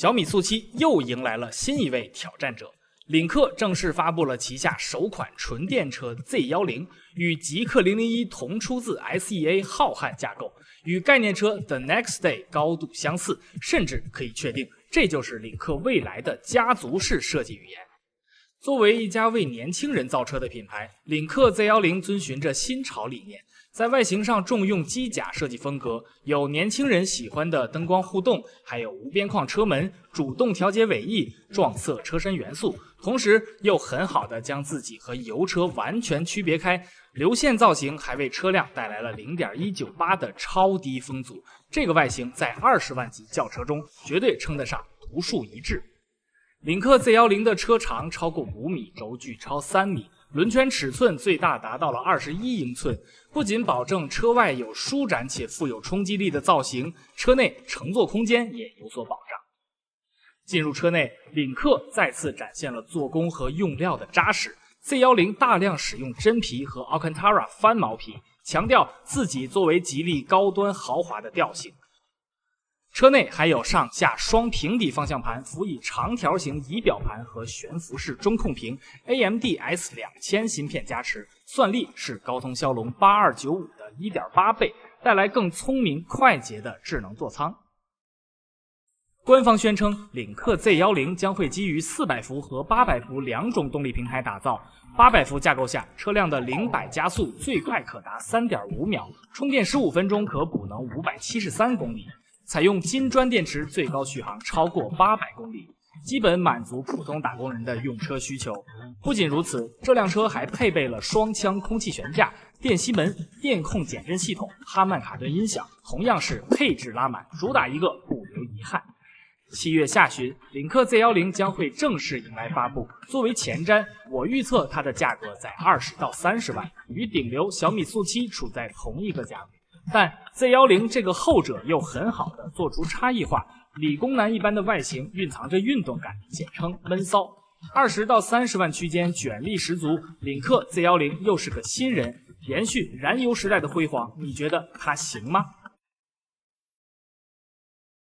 小米速七又迎来了新一位挑战者。领克正式发布了旗下首款纯电车 Z 幺零，与极氪零零一同出自 SEA 浩瀚架构，与概念车 The Next Day 高度相似，甚至可以确定这就是领克未来的家族式设计语言。作为一家为年轻人造车的品牌，领克 Z 幺零遵循着新潮理念。在外形上重用机甲设计风格，有年轻人喜欢的灯光互动，还有无边框车门、主动调节尾翼、撞色车身元素，同时又很好的将自己和油车完全区别开。流线造型还为车辆带来了零点一九八的超低风阻，这个外形在二十万级轿车中绝对称得上独树一帜。领克 Z 幺零的车长超过五米，轴距超三米。轮圈尺寸最大达到了二十一英寸，不仅保证车外有舒展且富有冲击力的造型，车内乘坐空间也有所保障。进入车内，领克再次展现了做工和用料的扎实。Z 幺零大量使用真皮和 Alcantara 翻毛皮，强调自己作为吉利高端豪华的调性。车内还有上下双平底方向盘，辅以长条形仪表盘和悬浮式中控屏，AMD S 两千芯片加持，算力是高通骁龙八二九五的一点八倍，带来更聪明快捷的智能座舱。官方宣称，领克 Z 幺零将会基于四百伏和八百伏两种动力平台打造。八百伏架构下，车辆的零百加速最快可达三点五秒，充电十五分钟可补能五百七十三公里。采用金砖电池，最高续航超过八百公里，基本满足普通打工人的用车需求。不仅如此，这辆车还配备了双腔空气悬架、电吸门、电控减震系统、哈曼卡顿音响，同样是配置拉满，主打一个不留遗憾。七月下旬，领克 Z 幺零将会正式迎来发布。作为前瞻，我预测它的价格在二十到三十万，与顶流小米速七处在同一个价位。但 Z10 这个后者又很好的做出差异化，理工男一般的外形蕴藏着运动感，简称闷骚。二十到三十万区间卷力十足，领克 Z10 又是个新人，延续燃油时代的辉煌，你觉得它行吗？